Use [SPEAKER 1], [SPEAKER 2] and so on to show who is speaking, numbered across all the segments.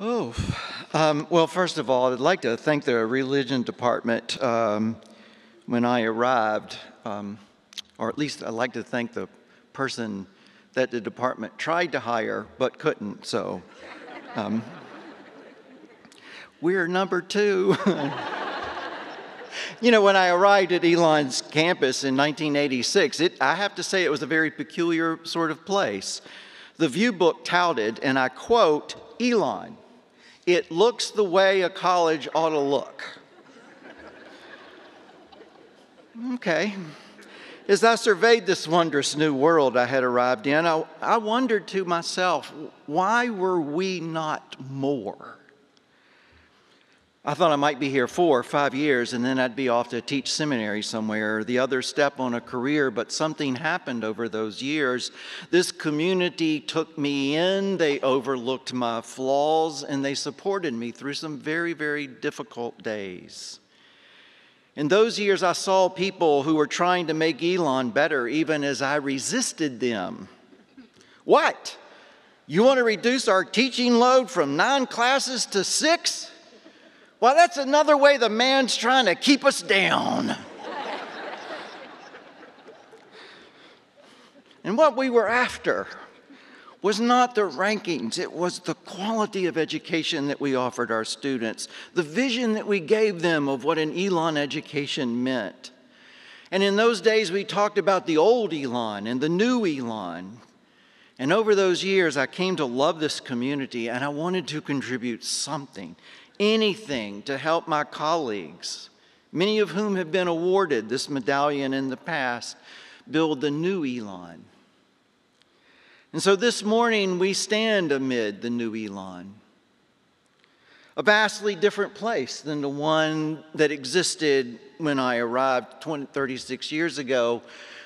[SPEAKER 1] Oh, um, well, first of all, I'd like to thank the religion department um, when I arrived, um, or at least I'd like to thank the person that the department tried to hire but couldn't. So um, we're number two. you know, when I arrived at Elon's campus in 1986, it, I have to say it was a very peculiar sort of place. The view book touted, and I quote, Elon, it looks the way a college ought to look. Okay. As I surveyed this wondrous new world I had arrived in, I, I wondered to myself, why were we not more? I thought I might be here four or five years and then I'd be off to teach seminary somewhere or the other step on a career, but something happened over those years. This community took me in, they overlooked my flaws, and they supported me through some very, very difficult days. In those years, I saw people who were trying to make Elon better, even as I resisted them. What? You want to reduce our teaching load from nine classes to six? Well, that's another way the man's trying to keep us down. and what we were after was not the rankings, it was the quality of education that we offered our students, the vision that we gave them of what an Elon education meant. And in those days, we talked about the old Elon and the new Elon. And over those years, I came to love this community and I wanted to contribute something, anything to help my colleagues, many of whom have been awarded this medallion in the past, build the new Elon. And so this morning we stand amid the new Elon, a vastly different place than the one that existed when I arrived 20, 36 years ago.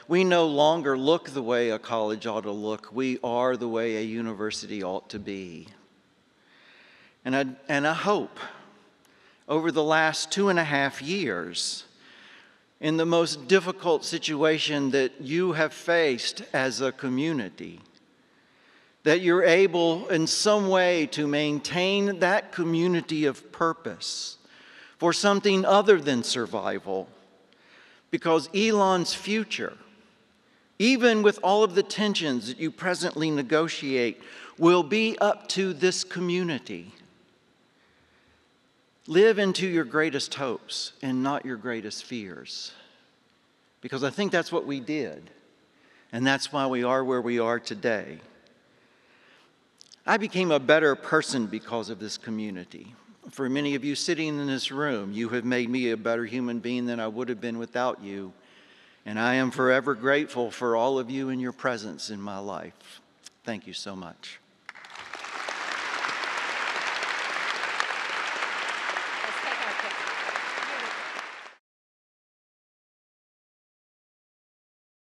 [SPEAKER 1] We no longer look the way a college ought to look. We are the way a university ought to be. And I, and I hope over the last two and a half years, in the most difficult situation that you have faced as a community, that you're able in some way to maintain that community of purpose for something other than survival. Because Elon's future, even with all of the tensions that you presently negotiate, will be up to this community. Live into your greatest hopes and not your greatest fears. Because I think that's what we did. And that's why we are where we are today. I became a better person because of this community. For many of you sitting in this room, you have made me a better human being than I would have been without you. And I am forever grateful for all of you and your presence in my life. Thank you so much.